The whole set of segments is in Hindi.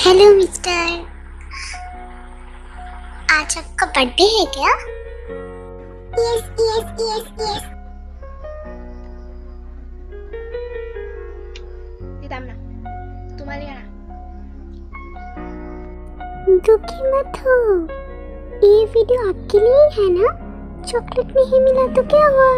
हेलो मिस्टर आज आपका बर्थडे है क्या यस यस यस यस দিতাম না তোমার লিগে না दुखी मत हो ये वीडियो आपके लिए ही है ना चॉकलेट नहीं मिला तो क्या हुआ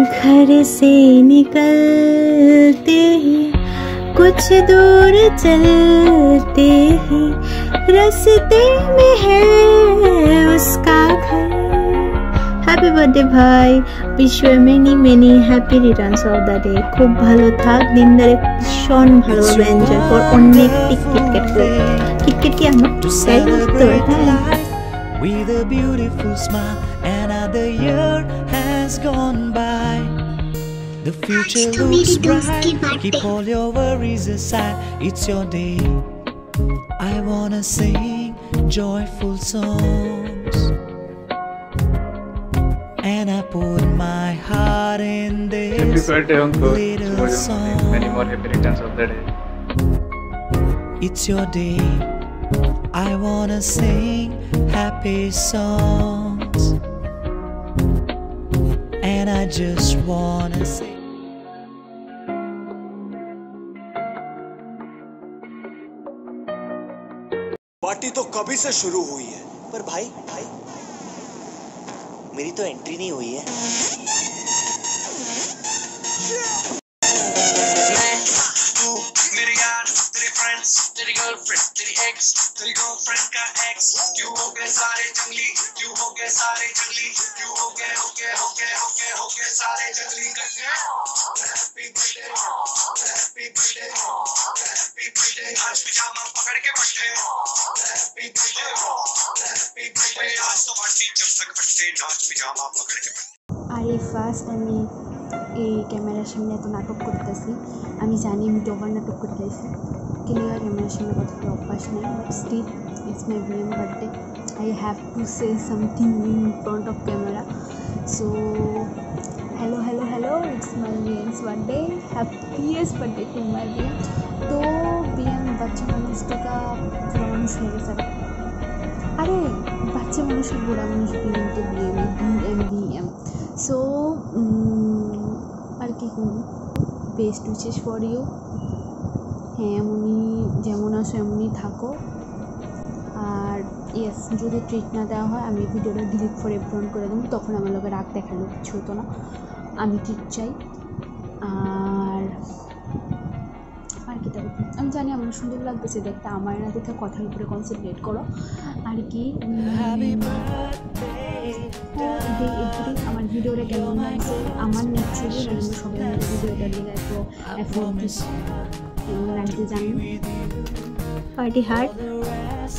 घर से निकलते ही कुछ दूर चलते ही रास्ते में है उसका घर হ্যাপি বার্থডে ভাই wish you many many happy returns of the day খুব ভালো থাক দিনদারে ভীষণ ভালোভাবে এনজয় কর অনেক কিটকেট কর কিটকেট কি আমরা to তাই বুঝতে celebrate পারি হ্যাঁ life with a beautiful smile. Another year has gone by. The future looks bright. Keep all your worries aside. It's your day. I wanna sing joyful songs. And I put my heart in this little song. Many more happy returns of the day. It's your day. I wanna sing happy songs. And I just wanna say. Party तो कभी से शुरू हुई है पर भाई भाई, मेरी तो एंट्री नहीं हुई है तेरे फ्रेंड्स तेरी गर्लफ्रेंड तेरी एक्स तेरी गर्लफ्रेंड का एक्स क्यों हो गए सारे जंगली क्यों हो गए सारे जंगली क्यों हो गए हो गए हो गए हो गए हो गए सारे जंगली इकट्ठे happy birthday happy birthday happy birthday आज पिजामा पकड़ के बैठे हैप्पी बर्थडे हैप्पी बर्थडे आज तो पार्टी जब तक फटते नाच पिजामा पकड़ के बैठे আরে ফার্স্ট আমি এই ক্যামেরার সামনে এত নাটক করতেছি আমি জানি আমি ওভার নাটক করতেছি क्लियर इमेजन में कभी अवकाश नहीं but still it's my dream birthday I have to say something in front of camera so hello hello hello it's my VM's birthday happiest birthday to my VM तो बी एम बच्चे मनुष्य का प्रॉन्स है सर अरे, बच्चे मनुष्य बुरा मनुष्य बी एम के B M B M B M so और की बेस्ट विचेस फॉर यू হ্যাঁ এমনই যেমন আসো এমনই থাকো। আর ইয়েস যদি ট্রিট না দেওয়া হয় আমি ভিডিওটা ডিলিট করে এভরন করে দেবো তখন আমার লোকে রাগ দেখানো কিছু হতো না। আমি ট্রিট চাই। আর আর কি তবে আমি জানি আমার সুন্দর লাগতেছে দেখতে। আমার না দেখে কথার উপরে কনসেন্ট্রেট করো। আর কি? আমার ভিডিওটা কেমন লাগছে? আমার নেক্সট ভিডিও সবাই ভিডিওটা এত কেমন লাগছে জানি পার্টি হার্ট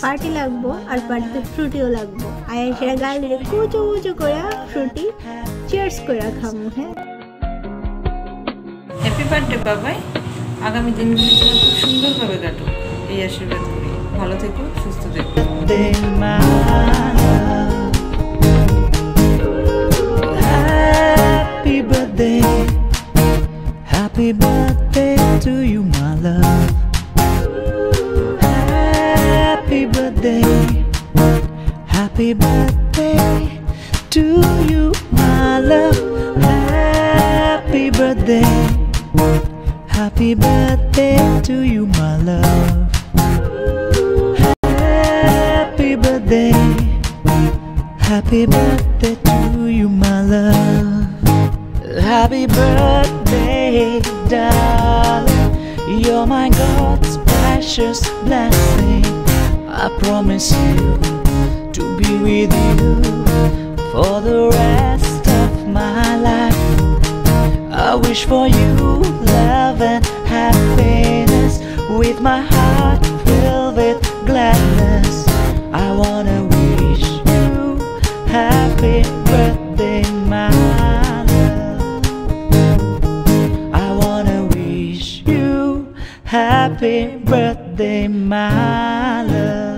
পার্টি লাগবো আর পার্টিতে ফ্রুটিও লাগবো। আর সেটা গাল দিলে কুচো কুচো করে ফ্রুটি চিয়ার্স করে খামো হ্যাঁ? হ্যাপি বার্থডে বাবাই আগামী দিনগুলি তোমার খুব সুন্দরভাবে কাটুক। এই আশীর্বাদ করি। ভালো থেকো সুস্থ থেকো। Birthday. Happy birthday, happy birthday to you, my love. Happy birthday, happy birthday to you, my love. Happy birthday, happy birthday to you, my love. Happy birthday, happy birthday to you, my love. Happy birthday, darling. You're my God's precious blessing. I promise you to be with you for the rest of my life. I wish for you love happy birthday, my love.